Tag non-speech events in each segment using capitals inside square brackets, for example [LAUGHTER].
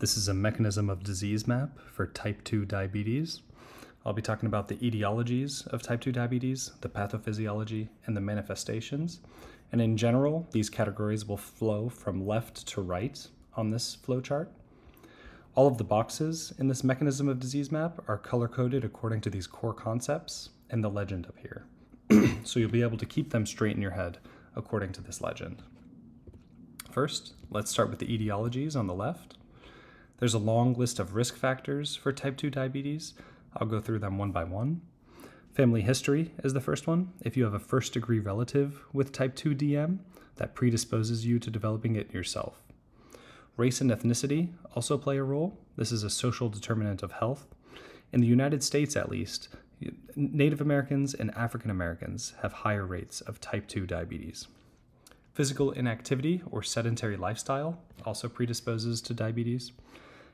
This is a mechanism of disease map for type 2 diabetes. I'll be talking about the etiologies of type 2 diabetes, the pathophysiology, and the manifestations. And in general, these categories will flow from left to right on this flowchart. All of the boxes in this mechanism of disease map are color coded according to these core concepts and the legend up here. [CLEARS THROAT] so you'll be able to keep them straight in your head according to this legend. First, let's start with the etiologies on the left. There's a long list of risk factors for type 2 diabetes. I'll go through them one by one. Family history is the first one. If you have a first degree relative with type 2 DM, that predisposes you to developing it yourself. Race and ethnicity also play a role. This is a social determinant of health. In the United States, at least, Native Americans and African Americans have higher rates of type 2 diabetes. Physical inactivity or sedentary lifestyle also predisposes to diabetes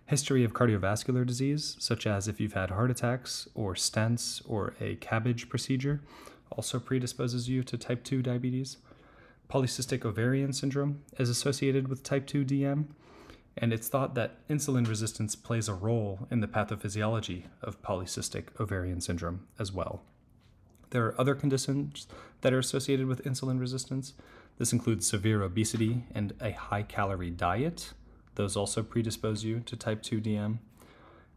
history of cardiovascular disease, such as if you've had heart attacks or stents or a CABG procedure, also predisposes you to type 2 diabetes. Polycystic ovarian syndrome is associated with type 2 DM, and it's thought that insulin resistance plays a role in the pathophysiology of polycystic ovarian syndrome as well. There are other conditions that are associated with insulin resistance. This includes severe obesity and a high calorie diet, those also predispose you to type 2 DM.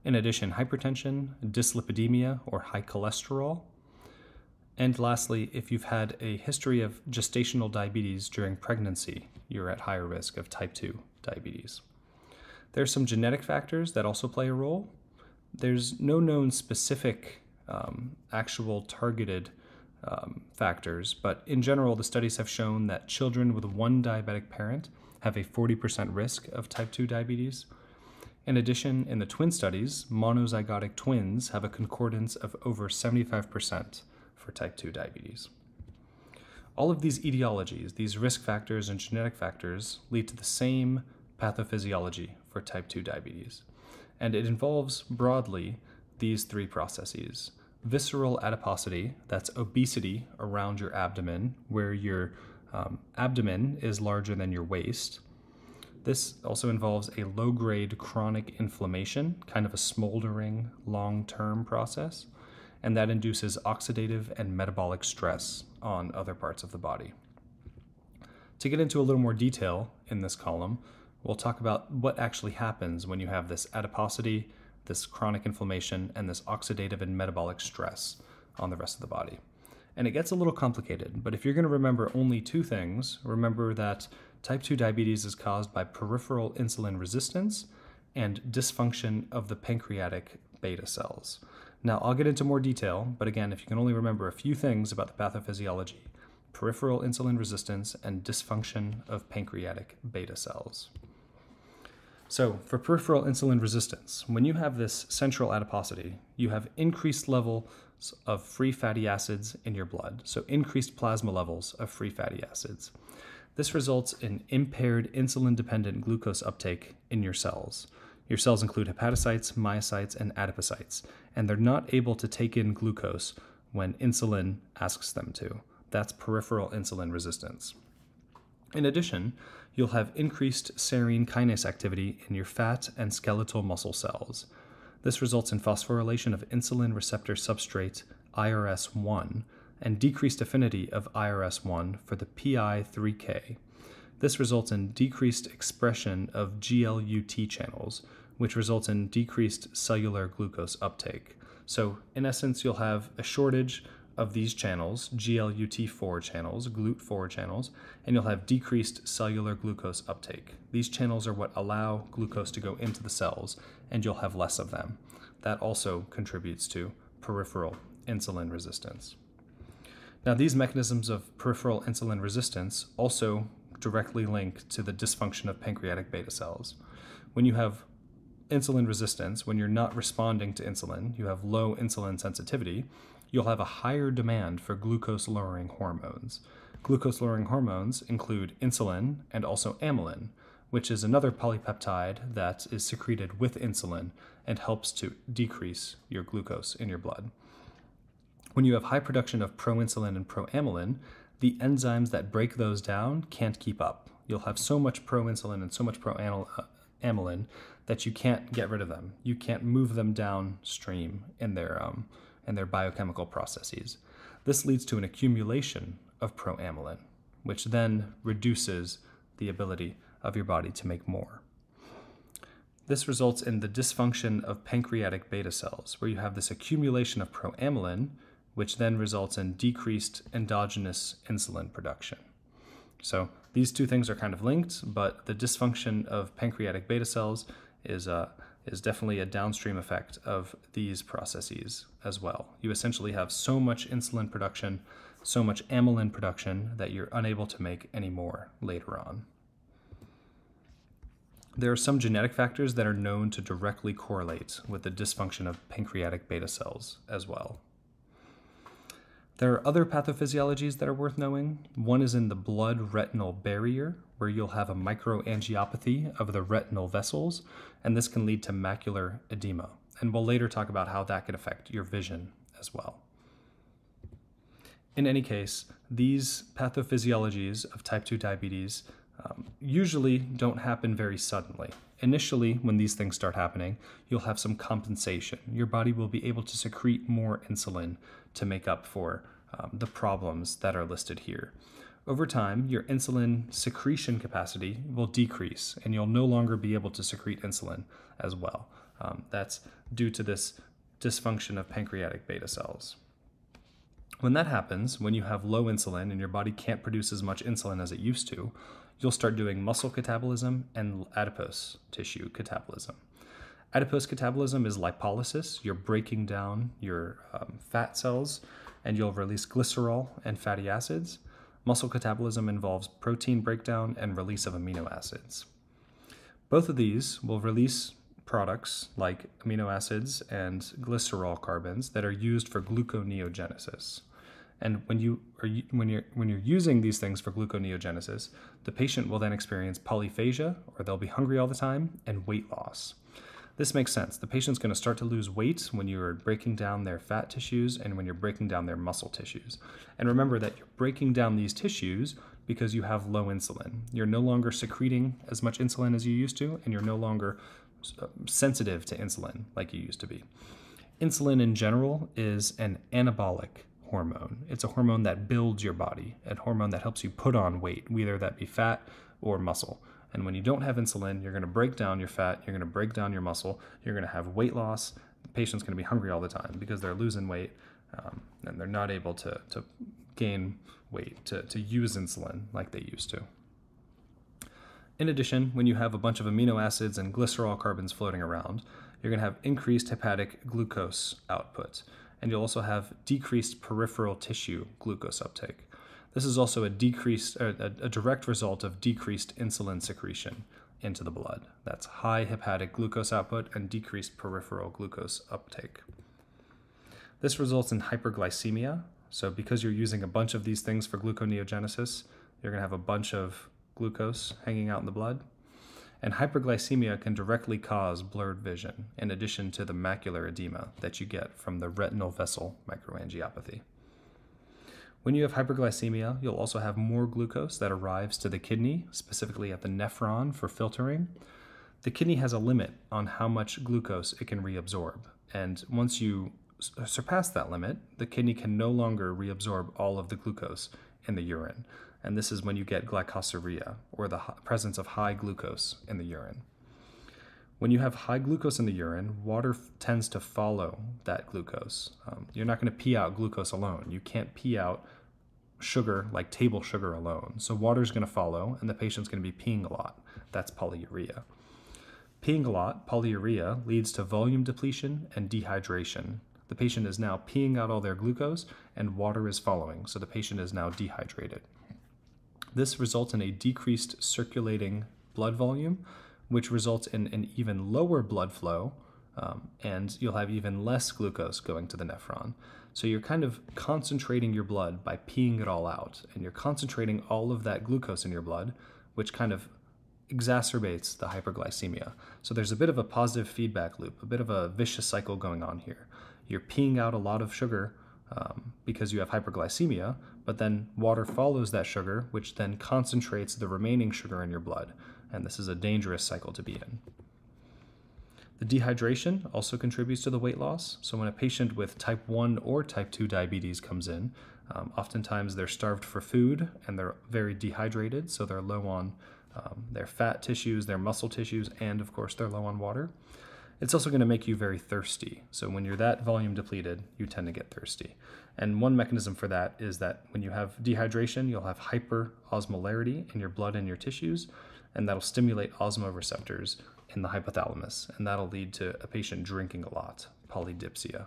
In addition, hypertension, dyslipidemia, or high cholesterol. And lastly, if you've had a history of gestational diabetes during pregnancy, you're at higher risk of type 2 diabetes. There are some genetic factors that also play a role. There's no known specific um, actual targeted um, factors, but in general, the studies have shown that children with one diabetic parent have a 40% risk of type 2 diabetes. In addition, in the twin studies, monozygotic twins have a concordance of over 75% for type 2 diabetes. All of these etiologies, these risk factors and genetic factors, lead to the same pathophysiology for type 2 diabetes. And it involves broadly these three processes visceral adiposity, that's obesity around your abdomen, where your um, abdomen is larger than your waist. This also involves a low grade chronic inflammation, kind of a smoldering long term process, and that induces oxidative and metabolic stress on other parts of the body. To get into a little more detail in this column, we'll talk about what actually happens when you have this adiposity, this chronic inflammation, and this oxidative and metabolic stress on the rest of the body. And it gets a little complicated, but if you're going to remember only two things, remember that type 2 diabetes is caused by peripheral insulin resistance and dysfunction of the pancreatic beta cells. Now, I'll get into more detail, but again, if you can only remember a few things about the pathophysiology peripheral insulin resistance and dysfunction of pancreatic beta cells. So, for peripheral insulin resistance, when you have this central adiposity, you have increased level of free fatty acids in your blood, so increased plasma levels of free fatty acids. This results in impaired insulin dependent glucose uptake in your cells. Your cells include hepatocytes, myocytes, and adipocytes, and they're not able to take in glucose when insulin asks them to. That's peripheral insulin resistance. In addition, you'll have increased serine kinase activity in your fat and skeletal muscle cells. This results in phosphorylation of insulin receptor substrate IRS1 and decreased affinity of IRS1 for the PI3K. This results in decreased expression of GLUT channels, which results in decreased cellular glucose uptake. So, in essence, you'll have a shortage of these channels, GLUT4 channels, GLUT4 channels, and you'll have decreased cellular glucose uptake. These channels are what allow glucose to go into the cells, and you'll have less of them. That also contributes to peripheral insulin resistance. Now, these mechanisms of peripheral insulin resistance also directly link to the dysfunction of pancreatic beta cells. When you have insulin resistance, when you're not responding to insulin, you have low insulin sensitivity, you'll have a higher demand for glucose lowering hormones. Glucose lowering hormones include insulin and also amylin, which is another polypeptide that is secreted with insulin and helps to decrease your glucose in your blood. When you have high production of proinsulin and proamylin, the enzymes that break those down can't keep up. You'll have so much proinsulin and so much proamylin that you can't get rid of them. You can't move them downstream in their um, in their biochemical processes. This leads to an accumulation of proamylin, which then reduces the ability of your body to make more. This results in the dysfunction of pancreatic beta cells, where you have this accumulation of proamylin, which then results in decreased endogenous insulin production. So these two things are kind of linked, but the dysfunction of pancreatic beta cells is a is definitely a downstream effect of these processes as well. You essentially have so much insulin production, so much amylin production that you're unable to make any more later on. There are some genetic factors that are known to directly correlate with the dysfunction of pancreatic beta cells as well. There are other pathophysiologies that are worth knowing. One is in the blood retinal barrier, where you'll have a microangiopathy of the retinal vessels, and this can lead to macular edema. And we'll later talk about how that can affect your vision as well. In any case, these pathophysiologies of type 2 diabetes um, usually don't happen very suddenly. Initially, when these things start happening, you'll have some compensation. Your body will be able to secrete more insulin to make up for um, the problems that are listed here. Over time, your insulin secretion capacity will decrease and you'll no longer be able to secrete insulin as well. Um, that's due to this dysfunction of pancreatic beta cells. When that happens, when you have low insulin and your body can't produce as much insulin as it used to, you'll start doing muscle catabolism and adipose tissue catabolism. Adipose catabolism is lipolysis. You're breaking down your um, fat cells and you'll release glycerol and fatty acids. Muscle catabolism involves protein breakdown and release of amino acids. Both of these will release products like amino acids and glycerol carbons that are used for gluconeogenesis. And when you are when you're when you're using these things for gluconeogenesis, the patient will then experience polyphagia, or they'll be hungry all the time, and weight loss. This makes sense. The patient's going to start to lose weight when you're breaking down their fat tissues and when you're breaking down their muscle tissues. And remember that you're breaking down these tissues because you have low insulin. You're no longer secreting as much insulin as you used to, and you're no longer uh, sensitive to insulin like you used to be. Insulin in general is an anabolic hormone. It's a hormone that builds your body, a hormone that helps you put on weight, whether that be fat or muscle. And when you don't have insulin, you're going to break down your fat, you're going to break down your muscle, you're going to have weight loss. The patient's going to be hungry all the time because they're losing weight um, and they're not able to, to gain weight, to, to use insulin like they used to. In addition, when you have a bunch of amino acids and glycerol carbons floating around, you're going to have increased hepatic glucose output, and you'll also have decreased peripheral tissue glucose uptake. This is also a decreased, a, a direct result of decreased insulin secretion into the blood. That's high hepatic glucose output and decreased peripheral glucose uptake. This results in hyperglycemia. So, because you're using a bunch of these things for gluconeogenesis, you're going to have a bunch of glucose hanging out in the blood. And hyperglycemia can directly cause blurred vision, in addition to the macular edema that you get from the retinal vessel microangiopathy. When you have hyperglycemia, you'll also have more glucose that arrives to the kidney, specifically at the nephron for filtering. The kidney has a limit on how much glucose it can reabsorb, and once you surpass that limit, the kidney can no longer reabsorb all of the glucose in the urine, and this is when you get glycosuria, or the presence of high glucose in the urine. When you have high glucose in the urine, water tends to follow that glucose. Um, you're not going to pee out glucose alone. You can't pee out sugar like table sugar alone. So water is going to follow, and the patient's going to be peeing a lot. That's polyuria. Peeing a lot, polyuria, leads to volume depletion and dehydration. The patient is now peeing out all their glucose, and water is following, so the patient is now dehydrated. This results in a decreased circulating blood volume, which results in an even lower blood flow, um, and you'll have even less glucose going to the nephron. So you're kind of concentrating your blood by peeing it all out, and you're concentrating all of that glucose in your blood, which kind of exacerbates the hyperglycemia. So there's a bit of a positive feedback loop, a bit of a vicious cycle going on here. You're peeing out a lot of sugar um, because you have hyperglycemia, but then water follows that sugar, which then concentrates the remaining sugar in your blood and this is a dangerous cycle to be in. The dehydration also contributes to the weight loss. So, when a patient with type 1 or type 2 diabetes comes in, um, oftentimes they're starved for food and they're very dehydrated, so they're low on um, their fat tissues, their muscle tissues, and of course, they're low on water. It's also going to make you very thirsty. So, when you're that volume depleted, you tend to get thirsty. And one mechanism for that is that when you have dehydration, you'll have hyperosmolarity in your blood and your tissues, and that'll stimulate osmoreceptors in the hypothalamus, and that'll lead to a patient drinking a lot, polydipsia.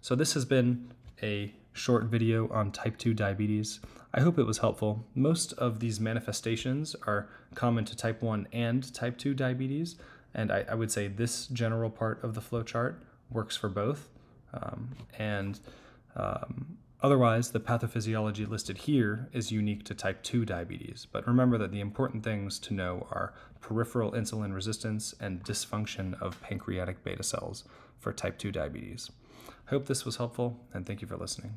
So, this has been a short video on type 2 diabetes. I hope it was helpful. Most of these manifestations are common to type 1 and type 2 diabetes, and I, I would say this general part of the flowchart works for both. Um, and um, otherwise, the pathophysiology listed here is unique to type 2 diabetes. But remember that the important things to know are peripheral insulin resistance and dysfunction of pancreatic beta cells for type 2 diabetes. I hope this was helpful, and thank you for listening.